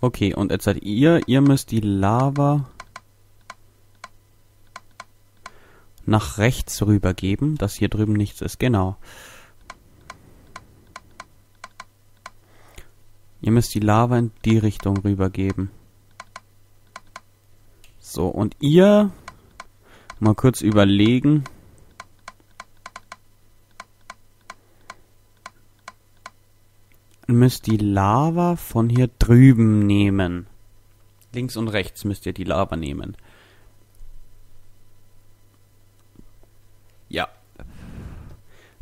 Okay, und jetzt seid ihr, ihr müsst die Lava nach rechts rübergeben, dass hier drüben nichts ist. Genau. Ihr müsst die Lava in die Richtung rübergeben. So, und ihr mal kurz überlegen. Müsst die Lava von hier drüben nehmen. Links und rechts müsst ihr die Lava nehmen. Ja.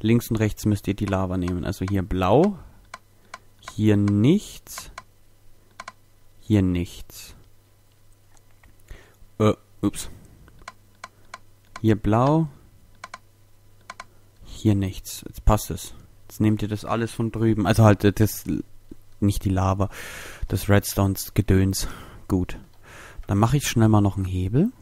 Links und rechts müsst ihr die Lava nehmen. Also hier blau. Hier nichts. Hier nichts. Äh, ups. Hier blau. Hier nichts. Jetzt passt es. Jetzt nehmt ihr das alles von drüben. Also halt das, nicht die Lava. Das Redstones-Gedöns. Gut. Dann mache ich schnell mal noch einen Hebel.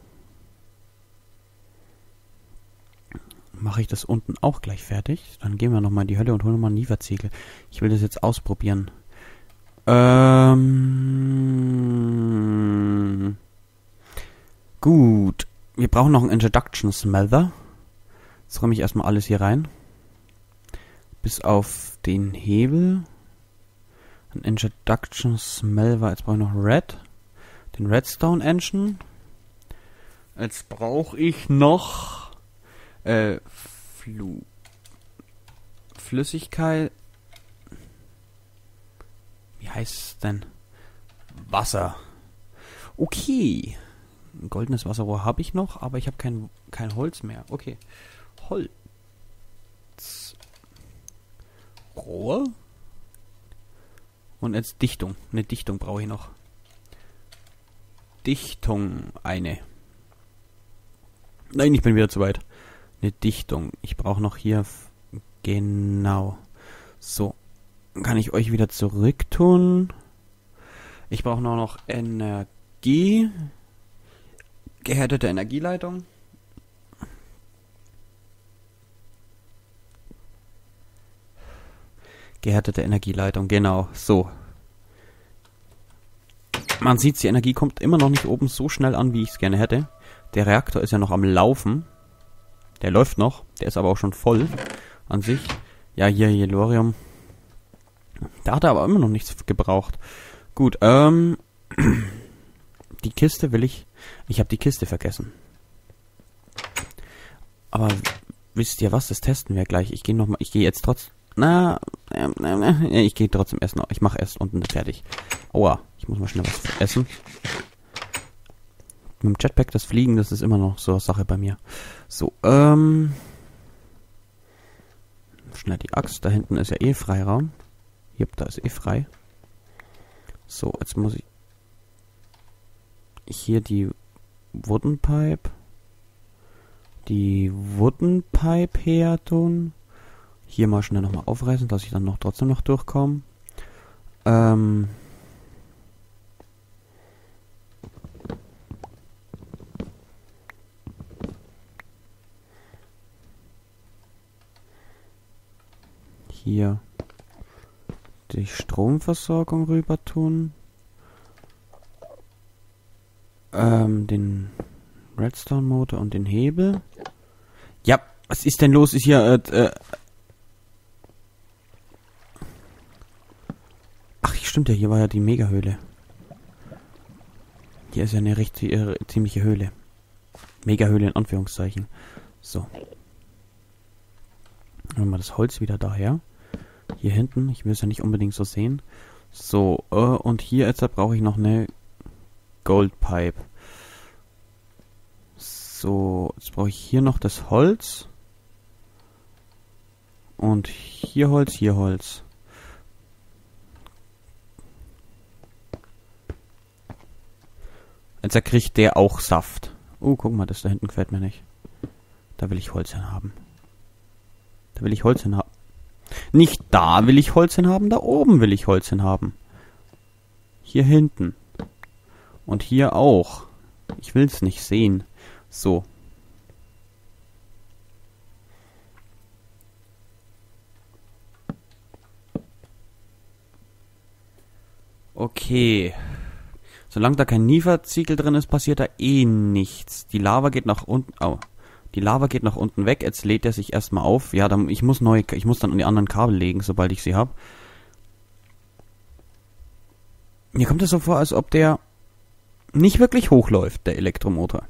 mache ich das unten auch gleich fertig. Dann gehen wir nochmal in die Hölle und holen nochmal einen Nieverzegel. Ich will das jetzt ausprobieren. Ähm, gut. Wir brauchen noch einen Introduction Smelter. Jetzt räume ich erstmal alles hier rein. Bis auf den Hebel. Ein Introduction Smelter. Jetzt brauche ich noch Red. Den Redstone Engine. Jetzt brauche ich noch äh, Flu Flüssigkeit. Wie heißt es denn? Wasser. Okay. Ein goldenes Wasserrohr habe ich noch, aber ich habe kein, kein Holz mehr. Okay. Holz. Rohr. Und jetzt Dichtung. Eine Dichtung brauche ich noch. Dichtung eine. Nein, ich bin wieder zu weit eine Dichtung. Ich brauche noch hier genau. So. Kann ich euch wieder zurück tun? Ich brauche nur noch Energie. Gehärtete Energieleitung. Gehärtete Energieleitung, genau. So. Man sieht, die Energie kommt immer noch nicht oben so schnell an, wie ich es gerne hätte. Der Reaktor ist ja noch am Laufen. Der läuft noch. Der ist aber auch schon voll an sich. Ja, hier Yellorium. Da hat er aber immer noch nichts gebraucht. Gut, ähm. Die Kiste will ich. Ich habe die Kiste vergessen. Aber wisst ihr was? Das testen wir gleich. Ich gehe noch mal. Ich gehe jetzt trotz. Na, äh, äh, ich gehe trotzdem noch. Ich mache erst unten fertig. Aua, ich muss mal schnell was essen. Mit dem Jetpack das Fliegen, das ist immer noch so eine Sache bei mir. So, ähm. Schnell die Axt. Da hinten ist ja eh Freiraum. Hier, da ist eh frei. So, jetzt muss ich hier die Wooden Pipe. Die Wooden Pipe her tun. Hier mal schnell nochmal aufreißen, dass ich dann noch trotzdem noch durchkomme. Ähm. hier die Stromversorgung rüber tun. Ähm, den Redstone-Motor und den Hebel. Ja, was ist denn los? Ist hier, äh, äh Ach, stimmt ja, hier war ja die Megahöhle. Hier ist ja eine richtig, äh, ziemliche Höhle. Megahöhle in Anführungszeichen. So. Nehmen wir das Holz wieder daher. Hier hinten, ich will es ja nicht unbedingt so sehen. So, äh, und hier jetzt brauche ich noch eine Goldpipe. So, jetzt brauche ich hier noch das Holz. Und hier Holz, hier Holz. Jetzt kriegt der auch Saft. Oh, guck mal, das da hinten gefällt mir nicht. Da will ich Holz hin haben. Da will ich Holz hin haben. Nicht da will ich Holz hin haben, da oben will ich Holz hin haben. Hier hinten. Und hier auch. Ich will es nicht sehen. So. Okay. Solange da kein Nieferziegel drin ist, passiert da eh nichts. Die Lava geht nach unten. Oh. Die Lava geht nach unten weg. Jetzt lädt er sich erstmal auf. Ja, dann, ich muss neu, ich muss dann an die anderen Kabel legen, sobald ich sie habe. Mir kommt es so vor, als ob der nicht wirklich hochläuft, der Elektromotor.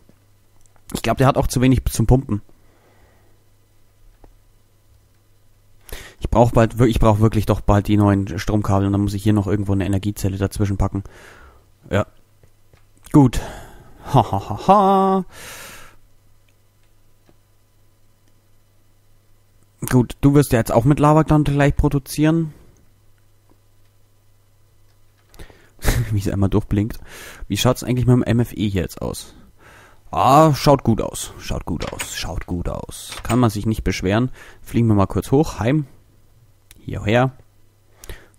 Ich glaube, der hat auch zu wenig zum Pumpen. Ich brauche bald, ich brauche wirklich doch bald die neuen Stromkabel und dann muss ich hier noch irgendwo eine Energiezelle dazwischen packen. Ja. Gut. Ha ha ha ha. Gut, du wirst ja jetzt auch mit Lavagland gleich produzieren. Wie es einmal durchblinkt. Wie schaut's eigentlich mit dem MFE hier jetzt aus? Ah, schaut gut aus. Schaut gut aus. Schaut gut aus. Kann man sich nicht beschweren. Fliegen wir mal kurz hoch. Heim. Hierher.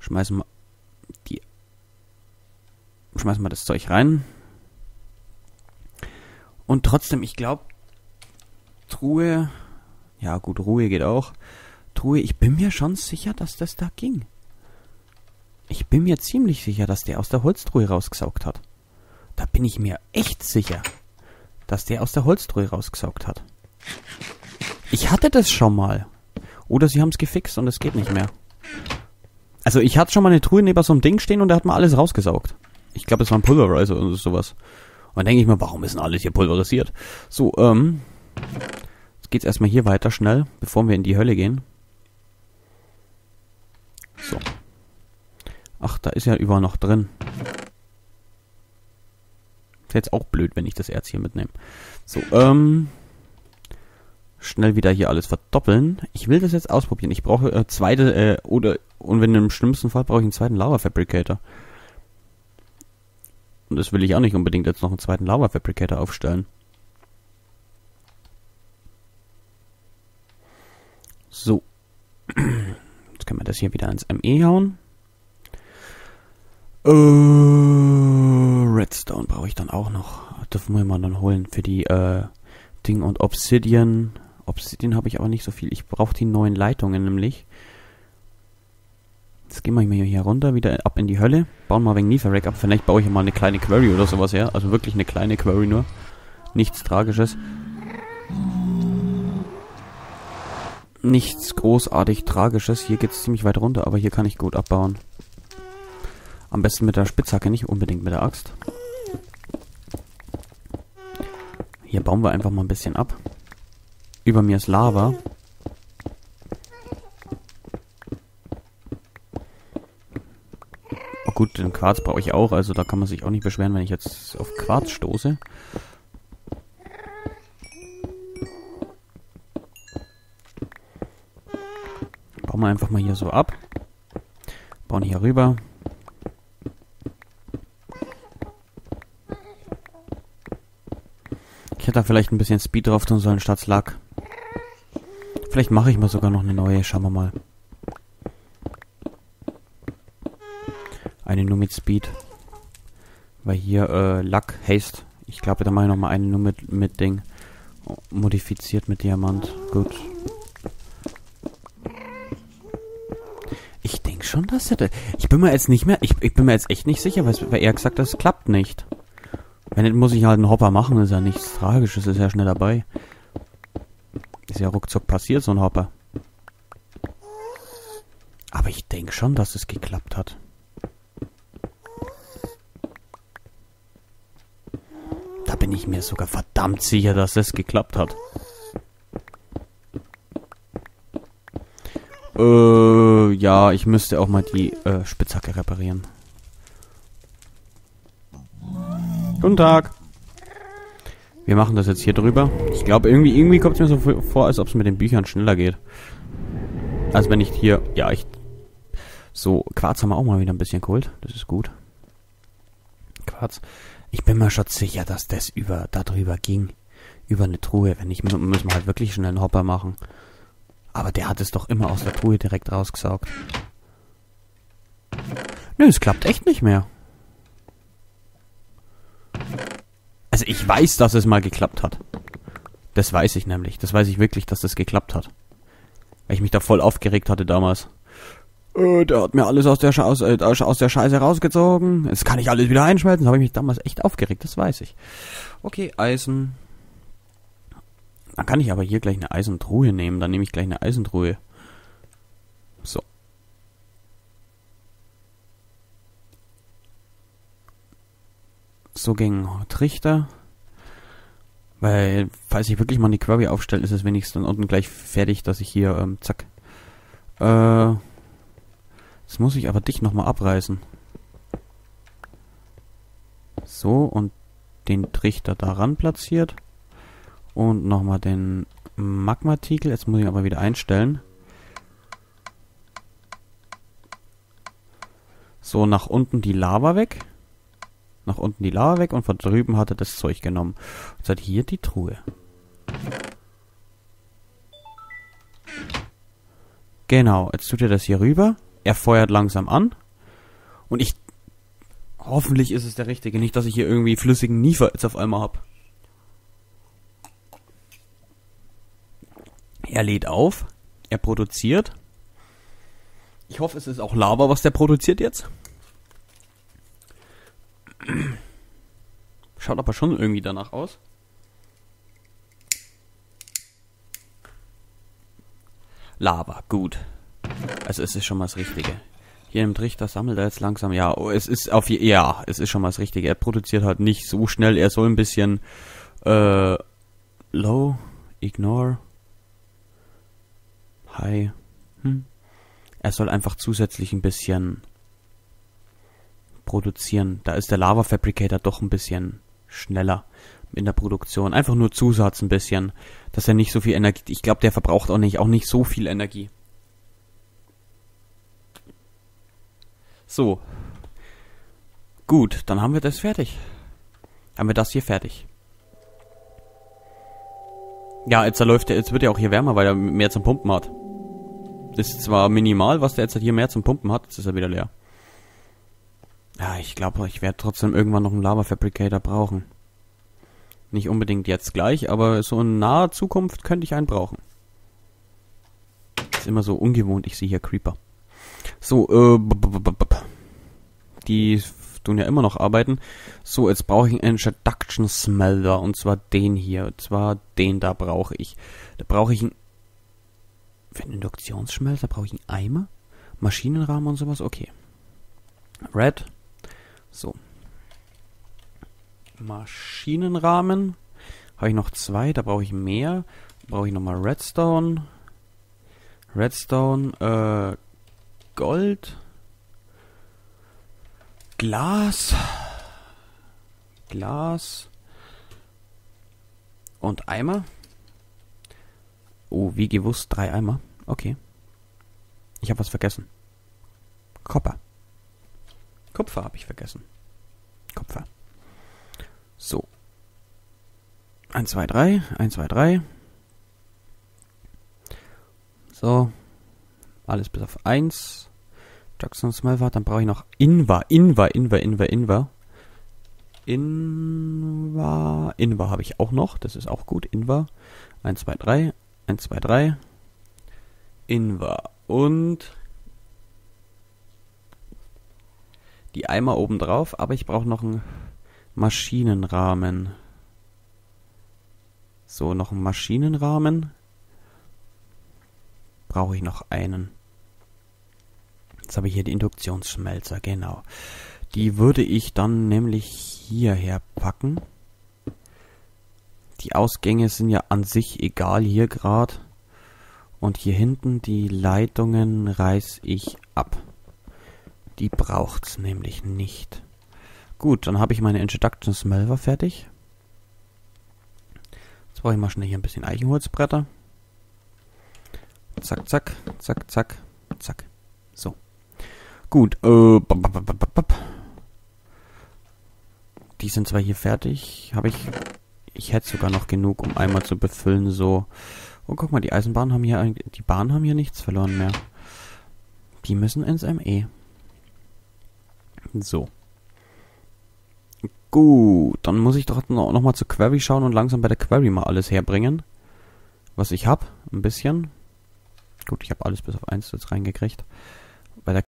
Schmeißen wir die. Schmeißen wir das Zeug rein. Und trotzdem, ich glaube, Truhe ja, gut, Ruhe geht auch. Truhe, ich bin mir schon sicher, dass das da ging. Ich bin mir ziemlich sicher, dass der aus der Holztruhe rausgesaugt hat. Da bin ich mir echt sicher, dass der aus der Holztruhe rausgesaugt hat. Ich hatte das schon mal. Oder sie haben es gefixt und es geht nicht mehr. Also ich hatte schon mal eine Truhe neben so einem Ding stehen und der hat mal alles rausgesaugt. Ich glaube, es war ein Pulverizer oder sowas. Und dann denke ich mir, warum ist denn alles hier pulverisiert? So, ähm, geht's erstmal hier weiter schnell, bevor wir in die Hölle gehen. So. Ach, da ist ja überall noch drin. Ist jetzt auch blöd, wenn ich das Erz hier mitnehme. So, ähm. Schnell wieder hier alles verdoppeln. Ich will das jetzt ausprobieren. Ich brauche äh, zweite, äh, oder, und wenn im schlimmsten Fall brauche ich einen zweiten Lava Fabricator. Und das will ich auch nicht unbedingt jetzt noch einen zweiten Lava Fabricator aufstellen. So. Jetzt können wir das hier wieder ins ME hauen. Äh, Redstone brauche ich dann auch noch. Dürfen wir mal dann holen für die äh, Ding und Obsidian. Obsidian habe ich aber nicht so viel. Ich brauche die neuen Leitungen nämlich. Gehen wir hier runter, wieder ab in die Hölle. Bauen mal wegen Neferrack ab. Vielleicht baue ich mal eine kleine Quarry oder sowas her. Also wirklich eine kleine Quarry nur. Nichts Tragisches. nichts großartig Tragisches. Hier geht es ziemlich weit runter, aber hier kann ich gut abbauen. Am besten mit der Spitzhacke, nicht unbedingt mit der Axt. Hier bauen wir einfach mal ein bisschen ab. Über mir ist Lava. Gut, den Quarz brauche ich auch, also da kann man sich auch nicht beschweren, wenn ich jetzt auf Quarz stoße. Bauen wir einfach mal hier so ab. Bauen hier rüber. Ich hätte da vielleicht ein bisschen Speed drauf tun sollen statt Lack. Vielleicht mache ich mal sogar noch eine neue. Schauen wir mal. Eine nur mit Speed. Weil hier äh, Lack, Haste. Ich glaube, da mache ich noch mal eine nur mit, mit Ding. Modifiziert mit Diamant. Gut. schon, dass er... Ich bin mir jetzt nicht mehr... Ich, ich bin mir jetzt echt nicht sicher, weil, weil er gesagt hat, es klappt nicht. Wenn nicht, muss ich halt einen Hopper machen, ist ja nichts Tragisches, ist ja schnell dabei. Ist ja ruckzuck passiert, so ein Hopper. Aber ich denke schon, dass es geklappt hat. Da bin ich mir sogar verdammt sicher, dass es geklappt hat. Äh, ja, ich müsste auch mal die äh, Spitzhacke reparieren. Guten Tag. Wir machen das jetzt hier drüber. Ich glaube, irgendwie, irgendwie kommt es mir so vor, als ob es mit den Büchern schneller geht. Als wenn ich hier, ja, ich, so, Quarz haben wir auch mal wieder ein bisschen geholt. Das ist gut. Quarz. Ich bin mir schon sicher, dass das über, da drüber ging. Über eine Truhe. Wenn nicht, müssen wir halt wirklich schnell einen Hopper machen. Aber der hat es doch immer aus der Truhe direkt rausgesaugt. Nö, es klappt echt nicht mehr. Also ich weiß, dass es mal geklappt hat. Das weiß ich nämlich. Das weiß ich wirklich, dass das geklappt hat. Weil ich mich da voll aufgeregt hatte damals. Äh, der hat mir alles aus der, aus, äh, aus der Scheiße rausgezogen. Jetzt kann ich alles wieder einschmelzen. Da habe ich mich damals echt aufgeregt, das weiß ich. Okay, Eisen. Dann kann ich aber hier gleich eine Eisentruhe nehmen. Dann nehme ich gleich eine Eisentruhe. So. So gegen Trichter. Weil, falls ich wirklich mal eine Query aufstelle, ist es wenigstens dann unten gleich fertig, dass ich hier, ähm, zack. Äh, jetzt muss ich aber dich nochmal abreißen. So, und den Trichter daran platziert. Und nochmal den Magmatikel. Jetzt muss ich aber wieder einstellen. So, nach unten die Lava weg nach unten die Lava weg und von drüben hat er das Zeug genommen. Jetzt hat hier die Truhe. Genau, jetzt tut er das hier rüber. Er feuert langsam an. Und ich... Hoffentlich ist es der richtige. Nicht, dass ich hier irgendwie flüssigen Niefer jetzt auf einmal hab. Er lädt auf. Er produziert. Ich hoffe, es ist auch Lava, was der produziert jetzt. Schaut aber schon irgendwie danach aus. Lava, gut. Also es ist schon mal das Richtige. Hier im Trichter sammelt er jetzt langsam. Ja, oh, es ist auf ja, es ist schon mal das Richtige. Er produziert halt nicht so schnell. Er soll ein bisschen äh, low, ignore, high. Hm. Er soll einfach zusätzlich ein bisschen produzieren. Da ist der Lava Fabricator doch ein bisschen schneller in der Produktion. Einfach nur Zusatz ein bisschen, dass er nicht so viel Energie. Ich glaube, der verbraucht auch nicht, auch nicht so viel Energie. So. Gut, dann haben wir das fertig. Haben wir das hier fertig. Ja, jetzt läuft der, jetzt wird er auch hier wärmer, weil er mehr zum Pumpen hat. Ist zwar minimal, was der jetzt hier mehr zum Pumpen hat, jetzt ist er wieder leer. Ja, ich glaube, ich werde trotzdem irgendwann noch einen Lava Fabricator brauchen. Nicht unbedingt jetzt gleich, aber so in naher Zukunft könnte ich einen brauchen. Ist immer so ungewohnt, ich sehe hier Creeper. So, äh, die tun ja immer noch arbeiten. So, jetzt brauche ich einen Introduction Smelter und zwar den hier. Und zwar den da brauche ich. Da brauche ich einen. Für einen Induktionsschmelzer brauche ich einen Eimer? Maschinenrahmen und sowas? Okay. Red. So. Maschinenrahmen. Habe ich noch zwei, da brauche ich mehr. Brauche ich nochmal Redstone. Redstone, äh, Gold. Glas. Glas. Und Eimer. Oh, wie gewusst, drei Eimer. Okay. Ich habe was vergessen. Copper. Kupfer habe ich vergessen. Kupfer. So. 1, 2, 3. 1, 2, 3. So. Alles bis auf 1. Jackson Smelver. Dann brauche ich noch Inva. Inva, Inva, Inva, Inva. Inva. Inva habe ich auch noch. Das ist auch gut. Inva. 1, 2, 3. 1, 2, 3. Inva. Und die Eimer oben drauf, aber ich brauche noch einen Maschinenrahmen. So, noch einen Maschinenrahmen. Brauche ich noch einen. Jetzt habe ich hier die Induktionsschmelzer, genau. Die würde ich dann nämlich hierher packen. Die Ausgänge sind ja an sich egal hier gerade. Und hier hinten die Leitungen reiß ich ab. Die braucht's nämlich nicht. Gut, dann habe ich meine Introduction Smelver fertig. Jetzt brauche ich mal schnell hier ein bisschen Eichenholzbretter. Zack, zack, zack, zack, zack. So. Gut. Äh, die sind zwar hier fertig, habe ich. Ich hätte sogar noch genug, um einmal zu befüllen. So. Oh, guck mal, die Eisenbahnen haben hier, die Bahnen haben hier nichts verloren mehr. Die müssen ins ME. So. Gut, dann muss ich doch noch, noch zur Query schauen und langsam bei der Query mal alles herbringen. Was ich hab, ein bisschen. Gut, ich habe alles bis auf 1 jetzt reingekriegt.